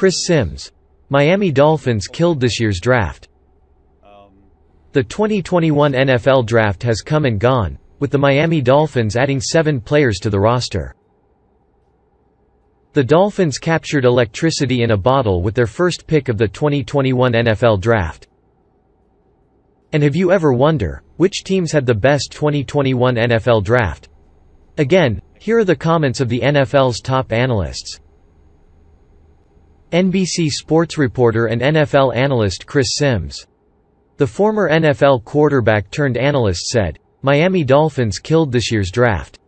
Chris Simms. Miami Dolphins killed this year's draft. The 2021 NFL Draft has come and gone, with the Miami Dolphins adding seven players to the roster. The Dolphins captured electricity in a bottle with their first pick of the 2021 NFL Draft. And have you ever wonder, which teams had the best 2021 NFL Draft? Again, here are the comments of the NFL's top analysts. NBC sports reporter and NFL analyst Chris Simms. The former NFL quarterback turned analyst said, Miami Dolphins killed this year's draft.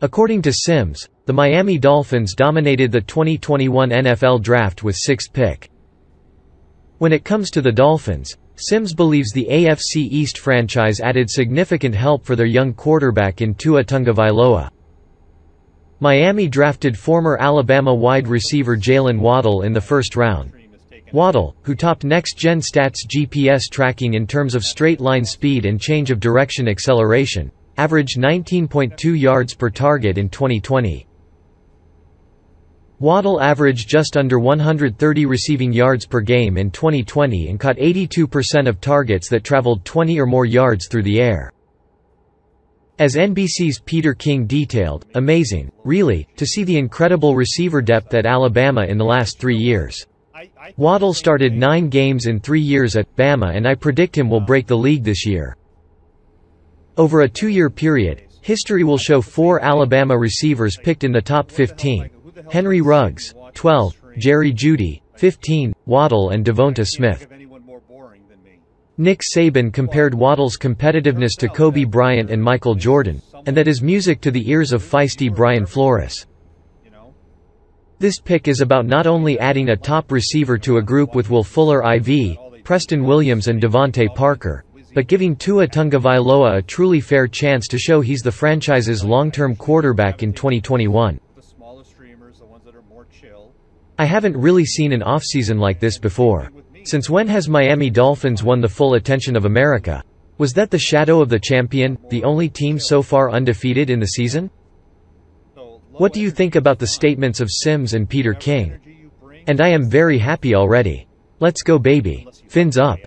According to Simms, the Miami Dolphins dominated the 2021 NFL Draft with sixth pick. When it comes to the Dolphins, Simms believes the AFC East franchise added significant help for their young quarterback in Tua Tagovailoa. Miami drafted former Alabama wide receiver Jaylen Waddle in the first round. Waddle, who topped next-gen stats GPS tracking in terms of straight-line speed and change of direction acceleration, averaged 19.2 yards per target in 2020. Waddle averaged just under 130 receiving yards per game in 2020 and caught 82% of targets that traveled 20 or more yards through the air. As NBC's Peter King detailed, amazing, really, to see the incredible receiver depth at Alabama in the last three years. Waddle started nine games in three years at Bama and I predict him will break the league this year. Over a two-year period, history will show four Alabama receivers picked in the top 15. Henry Ruggs, 12, Jerry Jeudy, 15, Waddle and Devonta Smith. Nick Saban compared Waddle's competitiveness to Kobe Bryant and Michael Jordan, and that is music to the ears of feisty Brian Flores. This pick is about not only adding a top receiver to a group with Will Fuller IV, Preston Williams and DeVante Parker, but giving Tua Tagovailoa a truly fair chance to show he's the franchise's long-term quarterback in 2021. I haven't really seen an offseason like this before. Since when has Miami Dolphins won the full attention of America? Was that the shadow of the champion, the only team so far undefeated in the season? What do you think about the statements of Simms and Peter King? And I am very happy already. Let's go baby. Fins up.